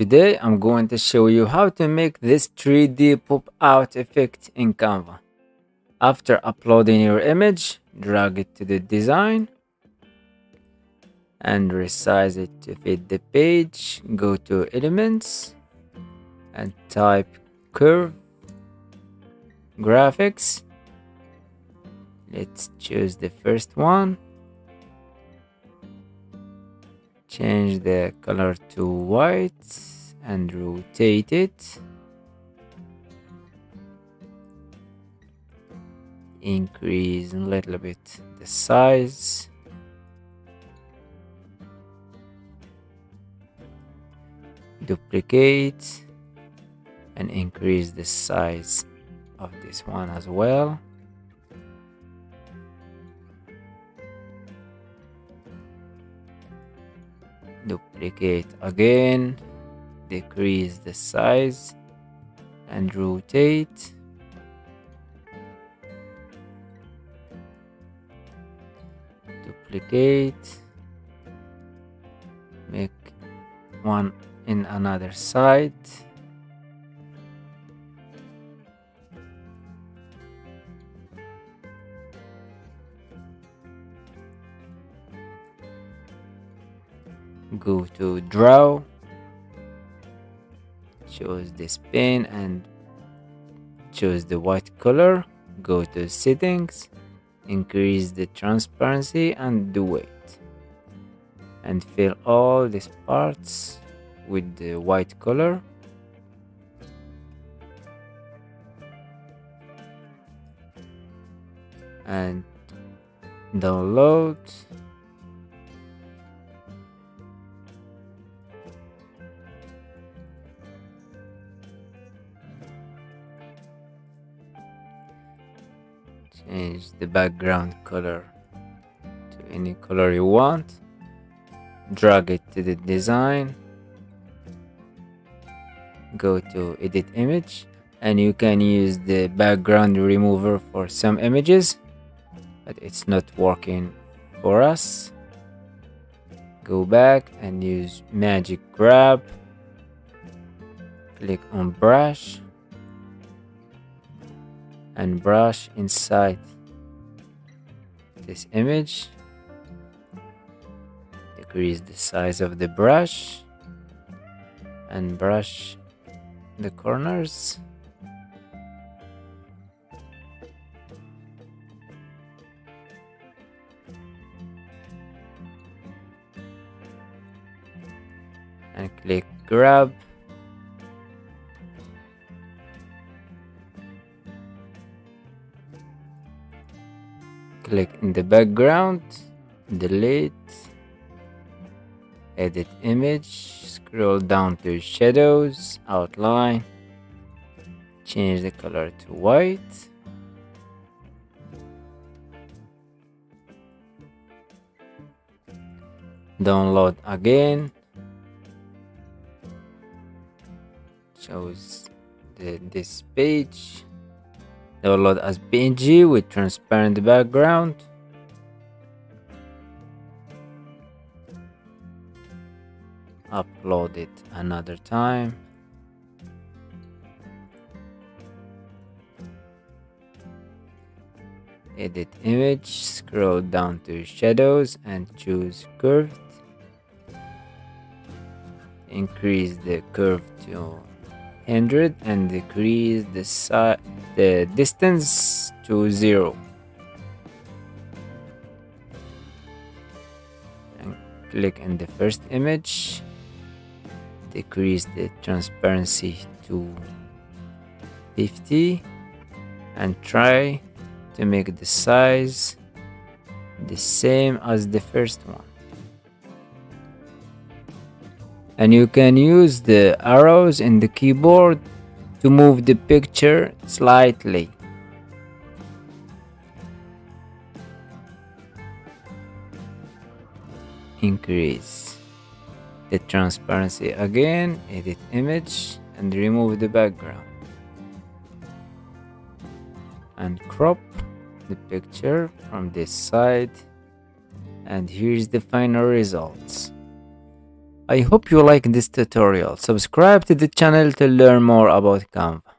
Today I'm going to show you how to make this 3D pop out effect in Canva. After uploading your image, drag it to the design and resize it to fit the page. Go to elements and type curve graphics. Let's choose the first one. Change the color to white and rotate it. Increase a little bit the size. Duplicate and increase the size of this one as well. Duplicate again decrease the size and rotate. Duplicate. Make one in another side go to draw. Choose this pen and choose the white color. Go to settings. Increase the transparency and the weight. And fill all these parts with the white color. And download change the background color to any color you want. Drag it to the design. Go to edit image and you can use the background remover for some images but it's not working for us. Go back and use magic grab click on brush and brush inside this image. Decrease the size of the brush and brush the corners. And click grab click in the background delete edit image scroll down to shadows outline change the color to white. Download again. Shows the, this page download as PNG with transparent background. Upload it another time. Edit image scroll down to shadows and choose curved. Increase the curve to 100 and decrease the the distance to zero. And click in the first image decrease the transparency to 50 and try to make the size the same as the first one and you can use the arrows in the keyboard to move the picture slightly. Increase the transparency again, edit image and remove the background. And crop the picture from this side and here's the final results. I hope you like this tutorial. Subscribe to the channel to learn more about Canva.